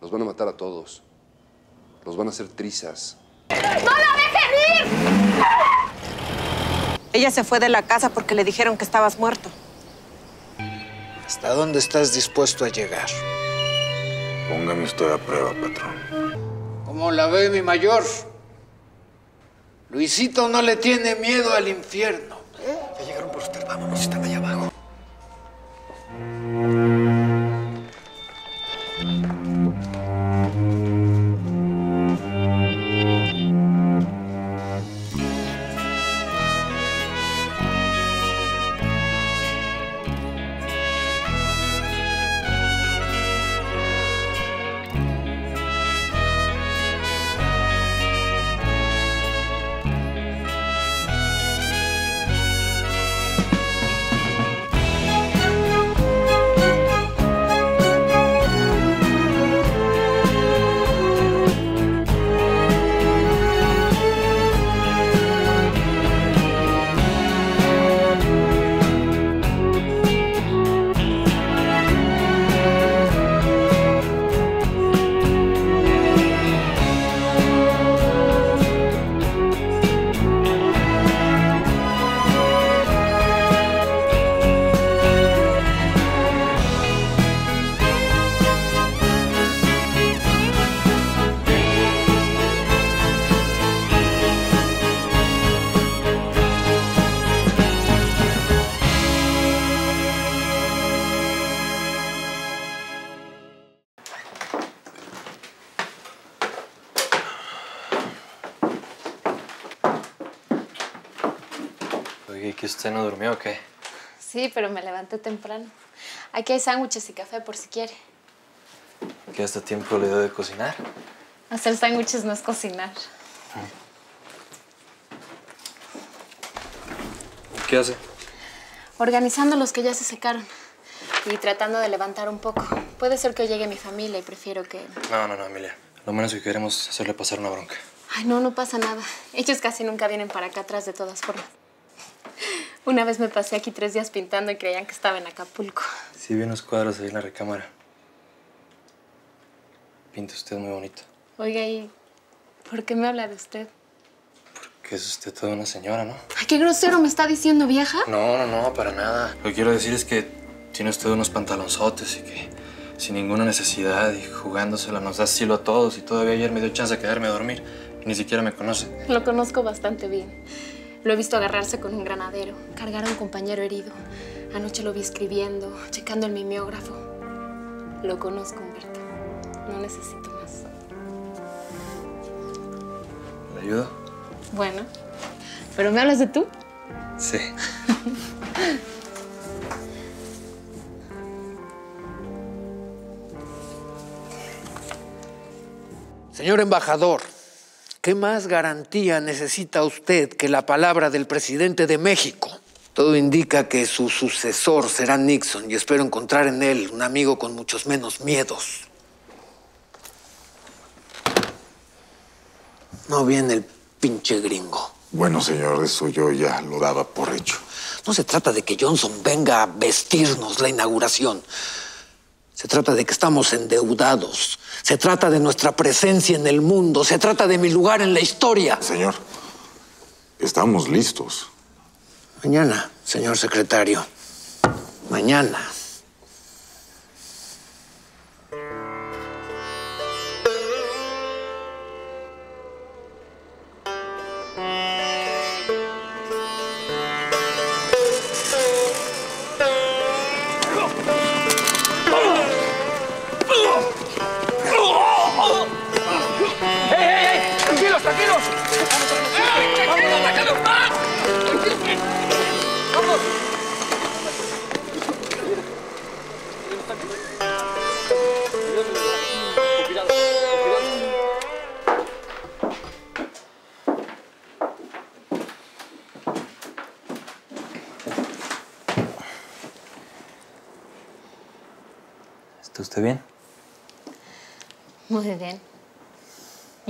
Los van a matar a todos. Los van a hacer trizas. ¡No la dejen ir! Ella se fue de la casa porque le dijeron que estabas muerto. ¿Hasta dónde estás dispuesto a llegar? Póngame usted a prueba, patrón. ¿Cómo la ve mi mayor? Luisito no le tiene miedo al infierno. Ya llegaron por usted, vámonos, están allá abajo. ¿Que usted no durmió o qué? Sí, pero me levanté temprano. Aquí hay sándwiches y café por si quiere. ¿Que hasta tiempo le dio de cocinar? Hacer sándwiches no es cocinar. ¿Qué hace? Organizando los que ya se secaron y tratando de levantar un poco. Puede ser que hoy llegue mi familia y prefiero que... No, no, no, Emilia. Lo menos que queremos es hacerle pasar una bronca. Ay, no, no pasa nada. Ellos casi nunca vienen para acá atrás de todas formas. Una vez me pasé aquí tres días pintando y creían que estaba en Acapulco. Sí, vi unos cuadros ahí en la recámara. Pinta usted muy bonito. Oiga, ¿y por qué me habla de usted? Que es usted toda una señora, ¿no? Ay, qué grosero me está diciendo, vieja. No, no, no, para nada. Lo que quiero decir es que tiene usted unos pantalonzotes y que sin ninguna necesidad y jugándosela nos da asilo a todos y todavía ayer me dio chance de quedarme a dormir y ni siquiera me conoce. Lo conozco bastante bien. Lo he visto agarrarse con un granadero, cargar a un compañero herido. Anoche lo vi escribiendo, checando el mimeógrafo. Lo conozco, Humberto. No necesito más. ¿Le ayudo? Bueno, ¿pero me hablas de tú? Sí. Señor embajador, ¿qué más garantía necesita usted que la palabra del presidente de México? Todo indica que su sucesor será Nixon y espero encontrar en él un amigo con muchos menos miedos. No viene el pinche gringo. Bueno, señor, eso yo ya lo daba por hecho. No se trata de que Johnson venga a vestirnos la inauguración. Se trata de que estamos endeudados. Se trata de nuestra presencia en el mundo. Se trata de mi lugar en la historia. Señor, estamos listos. Mañana, señor secretario. Mañana.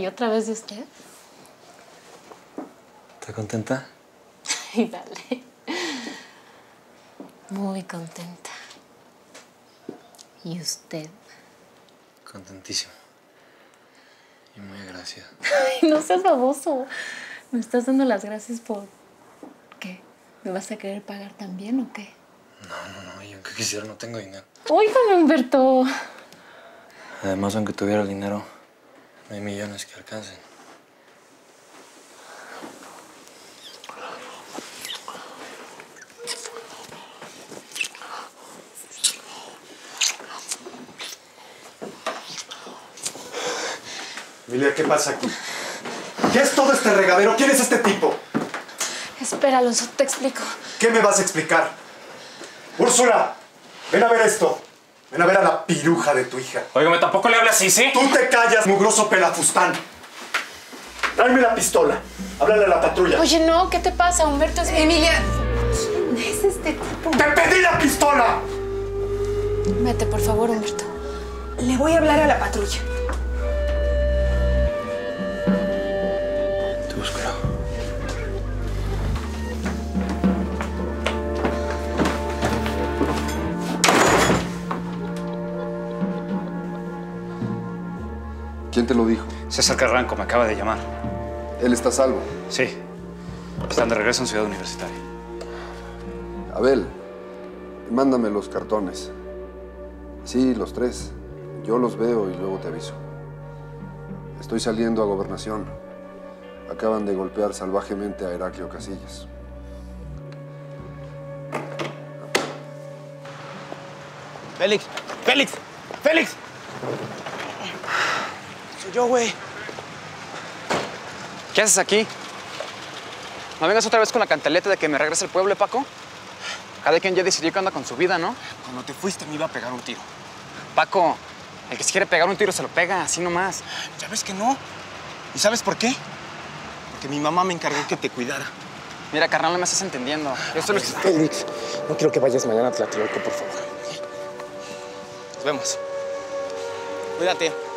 ¿Y otra vez de usted? ¿Está contenta? Y dale. Muy contenta. ¿Y usted? Contentísimo. Y muy agradecido. Ay, no seas baboso. Me estás dando las gracias por... ¿Qué? ¿Me vas a querer pagar también o qué? No, no, no, yo aunque quisiera no tengo dinero. Óigame, Humberto. Además, aunque tuviera el dinero, no hay millones que alcancen. Emilia, ¿qué pasa aquí? ¿Qué es todo este regadero? ¿Quién es este tipo? Espera, Alonso, te explico. ¿Qué me vas a explicar? Úrsula, ven a ver esto. Ven a ver a la piruja de tu hija. Óigame, tampoco le hablas así, ¿sí? Tú te callas, mugroso pelafustán. Tráeme la pistola. Háblale a la patrulla. Oye, no, ¿qué te pasa, Humberto? Es... Emilia, ¿quién es este tipo? ¡Te pedí la pistola! Vete, por favor, Humberto. Le voy a hablar a la patrulla. Te lo dijo? César Carranco me acaba de llamar. Él está a salvo. Sí. Están de regreso en Ciudad Universitaria. Abel, mándame los cartones. Sí, los tres. Yo los veo y luego te aviso. Estoy saliendo a gobernación. Acaban de golpear salvajemente a Heraclio Casillas. Félix, Félix, Félix. Yo, güey. ¿Qué haces aquí? ¿No vengas otra vez con la cantaleta de que me regrese al pueblo, Paco? Cada quien ya decidió que anda con su vida, ¿no? Cuando te fuiste me iba a pegar un tiro. Paco, el que se quiere pegar un tiro se lo pega, así nomás. Ya ves que no. ¿Y sabes por qué? Porque mi mamá me encargó que te cuidara. Mira, carnal, no me estás entendiendo. Yo solo... Félix, no quiero que vayas mañana a Tlatelolco, por favor. Nos vemos. Cuídate.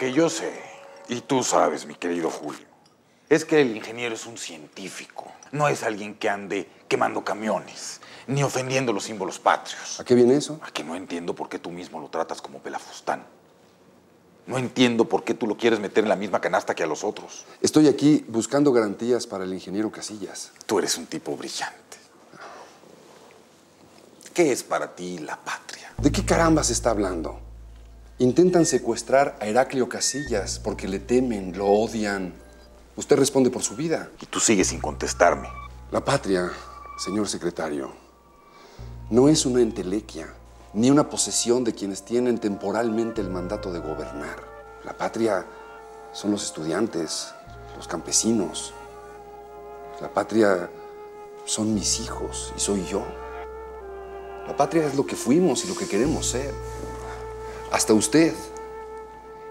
Que yo sé, y tú sabes, mi querido Julio, es que el ingeniero es un científico. No es alguien que ande quemando camiones, ni ofendiendo los símbolos patrios. ¿A qué viene eso? A que no entiendo por qué tú mismo lo tratas como pelafustán. No entiendo por qué tú lo quieres meter en la misma canasta que a los otros. Estoy aquí buscando garantías para el ingeniero Casillas. Tú eres un tipo brillante. ¿Qué es para ti la patria? ¿De qué carambas está hablando? Intentan secuestrar a Heraclio Casillas porque le temen, lo odian. Usted responde por su vida. Y tú sigues sin contestarme. La patria, señor secretario, no es una entelequia ni una posesión de quienes tienen temporalmente el mandato de gobernar. La patria son los estudiantes, los campesinos. La patria son mis hijos y soy yo. La patria es lo que fuimos y lo que queremos ser. Hasta usted.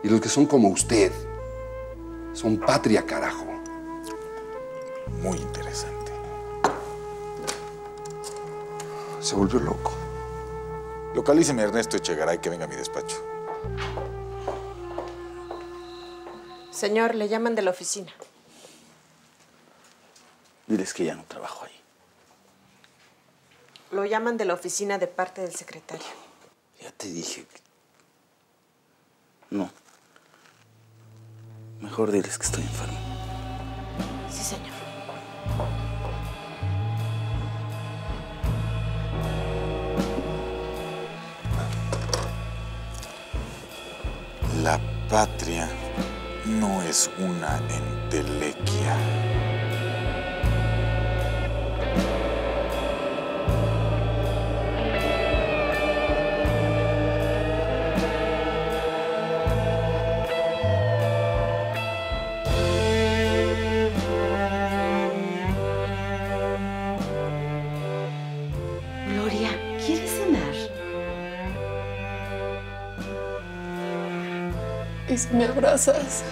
Y los que son como usted son patria, carajo. Muy interesante. Se volvió loco. Localíceme a Ernesto Echegaray que venga a mi despacho. Señor, le llaman de la oficina. Diles que ya no trabajo ahí. Lo llaman de la oficina de parte del secretario. Ya te dije que... No. Mejor diles que estoy enfermo. Sí, señor. La patria no es una entelequia. Me abrazas?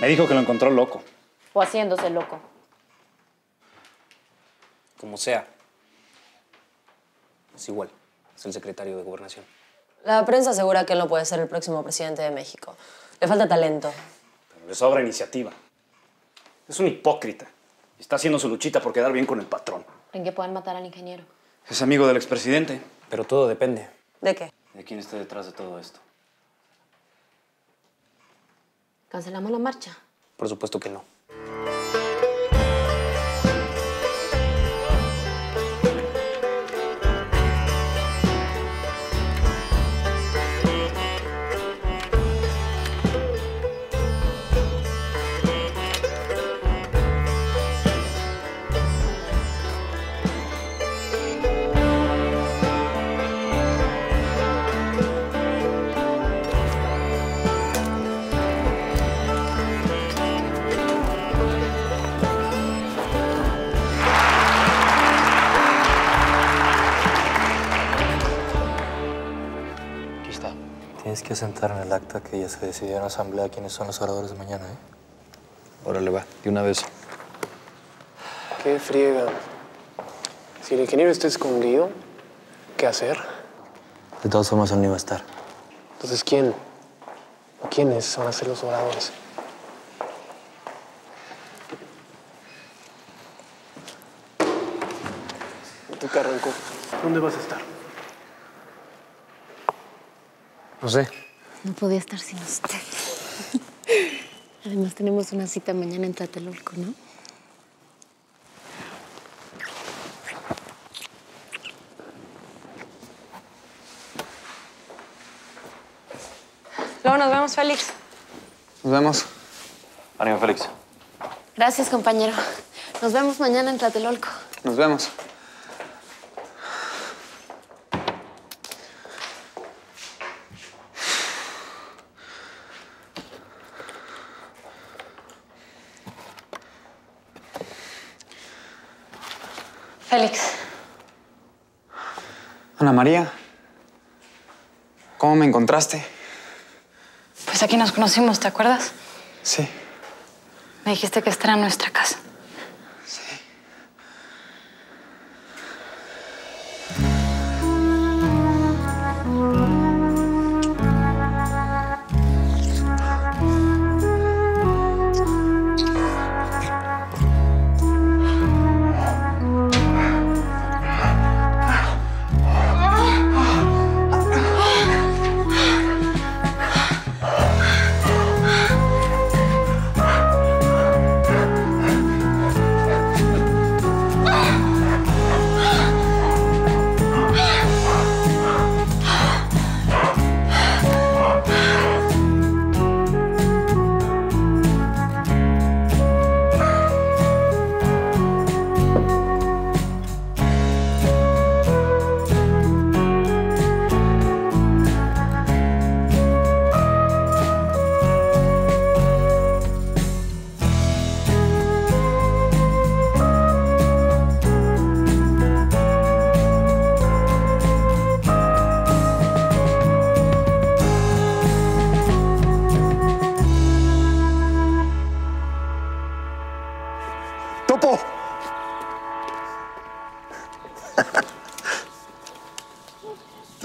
Me dijo que lo encontró loco. O haciéndose loco. Como sea. Es igual. Es el secretario de Gobernación. La prensa asegura que él no puede ser el próximo presidente de México. Le falta talento. Pero le sobra iniciativa. Es un hipócrita. Está haciendo su luchita por quedar bien con el patrón. ¿En qué puedan matar al ingeniero? Es amigo del expresidente. Pero todo depende. ¿De qué? ¿De quién está detrás de todo esto? ¿Cancelamos la marcha? Por supuesto que no. Tienes que sentar en el acta que ya se decidió en asamblea quiénes son los oradores de mañana, ¿eh? Órale, va. De una vez. Qué friega. Si el ingeniero está escondido, ¿qué hacer? De todas formas, él no iba a estar. Entonces, ¿quién? ¿O quiénes van a ser los oradores? ¿Tú qué arrancó? ¿Dónde vas a estar? No sé. No podía estar sin usted. Además, tenemos una cita mañana en Tlatelolco, ¿no? Luego nos vemos, Félix. Nos vemos. Ánimo, Félix. Gracias, compañero. Nos vemos mañana en Tlatelolco. Nos vemos. Félix, Ana María, ¿cómo me encontraste? Pues aquí nos conocimos, ¿te acuerdas? Sí. Me dijiste que esta era nuestra casa.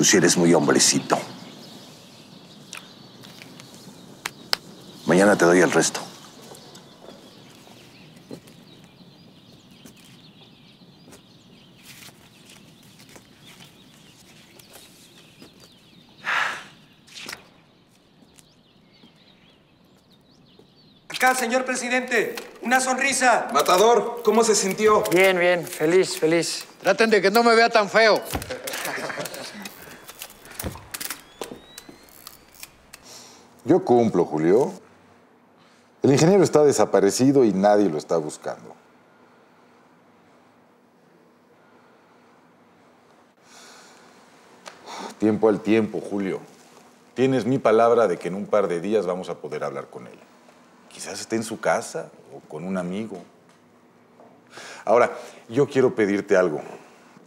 Sí eres muy hombrecito. Mañana te doy el resto. Acá, señor presidente, una sonrisa. Matador, ¿cómo se sintió? Bien, bien, feliz, feliz. Traten de que no me vea tan feo. Yo cumplo, Julio. El ingeniero está desaparecido y nadie lo está buscando. Tiempo al tiempo, Julio. Tienes mi palabra de que en un par de días vamos a poder hablar con él. Quizás esté en su casa o con un amigo. Ahora, yo quiero pedirte algo.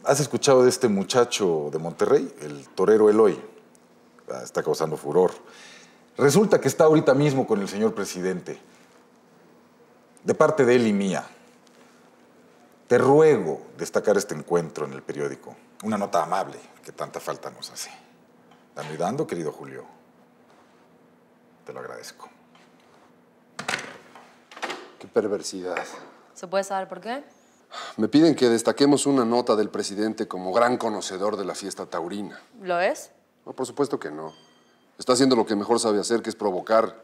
¿Has escuchado de este muchacho de Monterrey, el torero Eloy? Ah, Está causando furor. Resulta que está ahorita mismo con el señor presidente. de parte de él y mía, te ruego destacar este encuentro en el periódico. Una nota amable que tanta falta nos hace. Dando y dando, querido Julio. Te lo agradezco. Qué perversidad. ¿Se puede saber por qué? Me piden que destaquemos una nota del presidente como gran conocedor de la fiesta taurina. ¿Lo es? No, por supuesto que no. Está haciendo lo que mejor sabe hacer, que es provocar,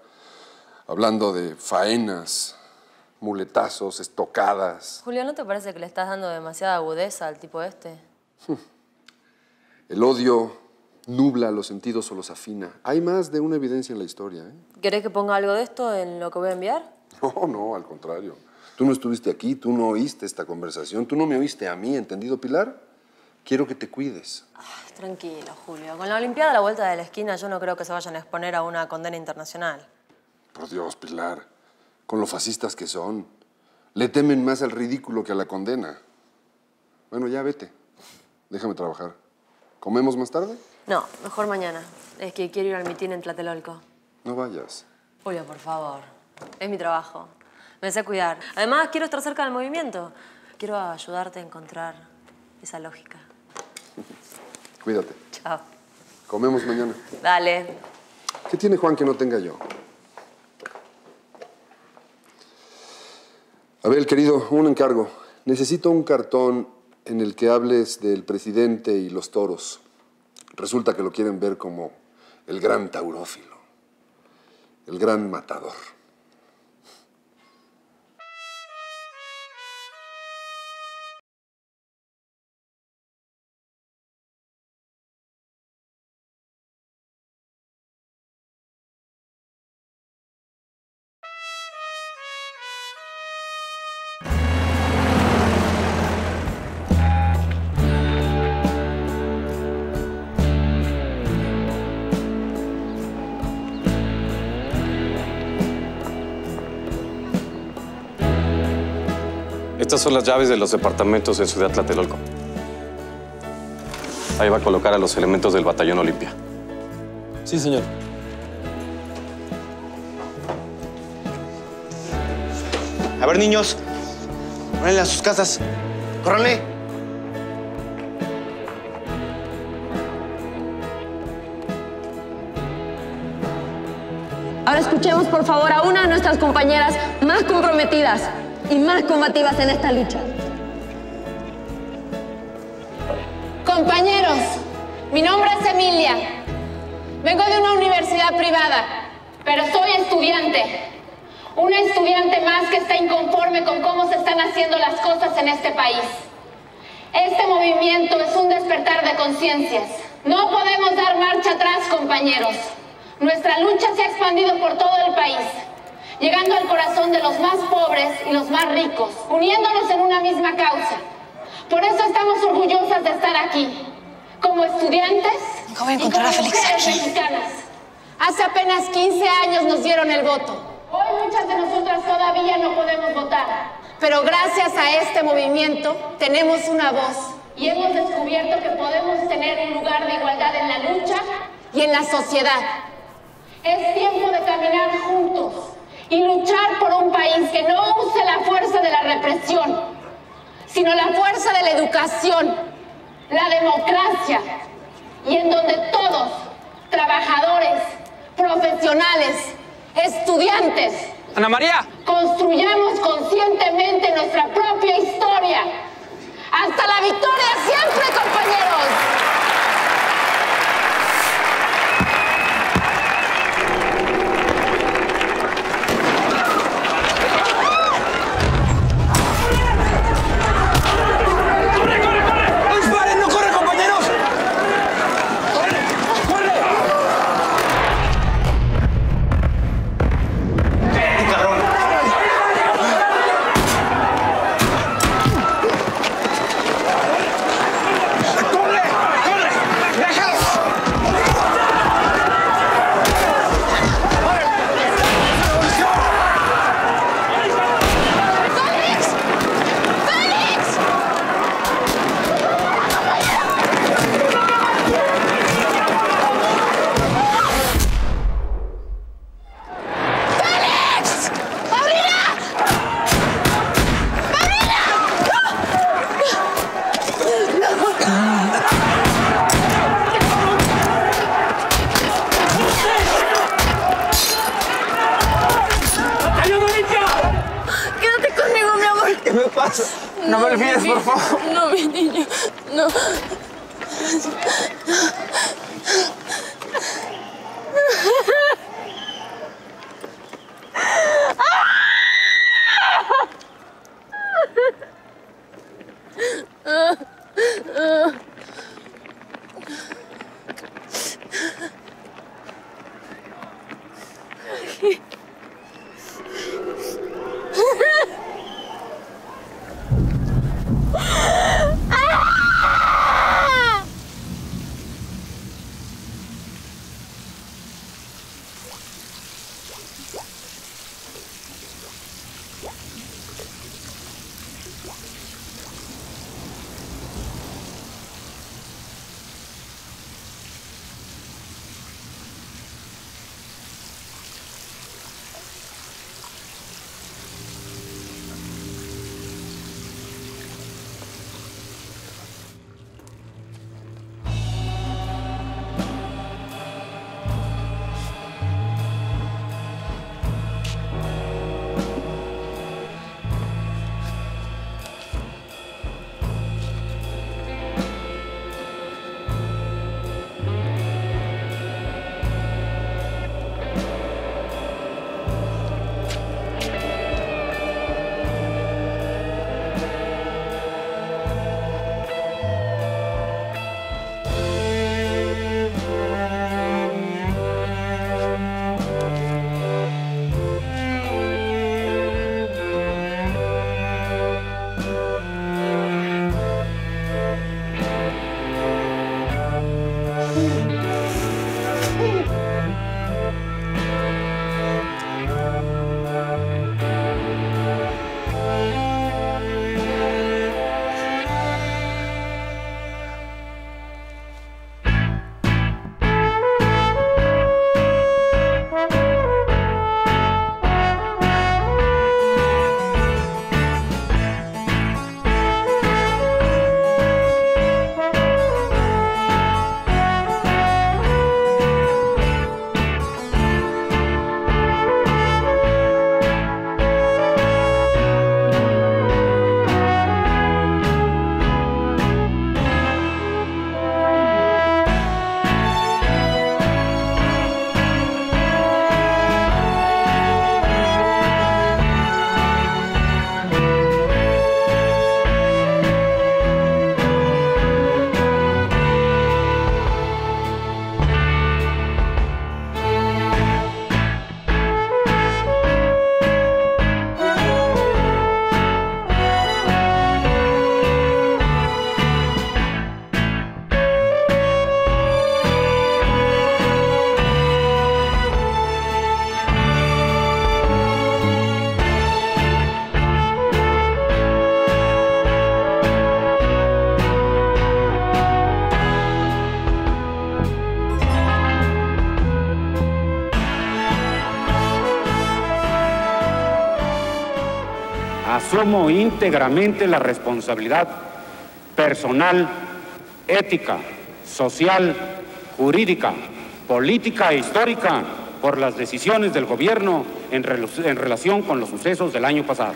hablando de faenas, muletazos, estocadas. Julio, ¿no te parece que le estás dando demasiada agudeza al tipo este? El odio nubla los sentidos o los afina. Hay más de una evidencia en la historia. ¿eh? ¿Querés que ponga algo de esto en lo que voy a enviar? No, no, al contrario. Tú no estuviste aquí, tú no oíste esta conversación, tú no me oíste a mí, ¿entendido, Pilar? Quiero que te cuides. Tranquilo, Julio. Con la Olimpiada a la vuelta de la esquina yo no creo que se vayan a exponer a una condena internacional. Por Dios, Pilar, con lo fascistas que son, le temen más al ridículo que a la condena. Bueno, ya vete. Déjame trabajar. ¿Comemos más tarde? No, mejor mañana. Es que quiero ir al mitin en Tlatelolco. No vayas. Julio, por favor. Es mi trabajo. Me sé cuidar. Además, quiero estar cerca del movimiento. Quiero ayudarte a encontrar esa lógica. Cuídate. Chao. Comemos mañana. Dale. ¿Qué tiene Juan que no tenga yo? Abel, querido, un encargo. Necesito un cartón en el que hables del presidente y los toros. Resulta que lo quieren ver como el gran taurófilo, el gran matador. Estas son las llaves de los departamentos en Ciudad Tlatelolco. Ahí va a colocar a los elementos del batallón Olimpia. Sí, señor. A ver, niños. Córrenle a sus casas. Córranle. Ahora escuchemos por favor a una de nuestras compañeras más comprometidas y más combativas en esta lucha. Compañeros, mi nombre es Emilia. Vengo de una universidad privada, pero soy estudiante. Una estudiante más que está inconforme con cómo se están haciendo las cosas en este país. Este movimiento es un despertar de conciencias. No podemos dar marcha atrás, compañeros. Nuestra lucha se ha expandido por todo el país, llegando al corazón de los más pobres y los más ricos, uniéndonos en una misma causa. Por eso estamos orgullosas de estar aquí, como estudiantes voy a y como a Félix mujeres aquí. mexicanas. Hace apenas 15 años nos dieron el voto. Hoy muchas de nosotras todavía no podemos votar. Pero gracias a este movimiento tenemos una voz y hemos descubierto que podemos tener un lugar de igualdad en la lucha y en la sociedad. Es tiempo de caminar juntos y luchar por un país que no use la fuerza de la represión, sino la fuerza de la educación, la democracia, y en donde todos, trabajadores, profesionales, estudiantes, Ana María. construyamos conscientemente nuestra propia historia. Hasta la victoria フフフ。Asumo íntegramente la responsabilidad personal, ética, social, jurídica, política e histórica por las decisiones del gobierno en, en relación con los sucesos del año pasado.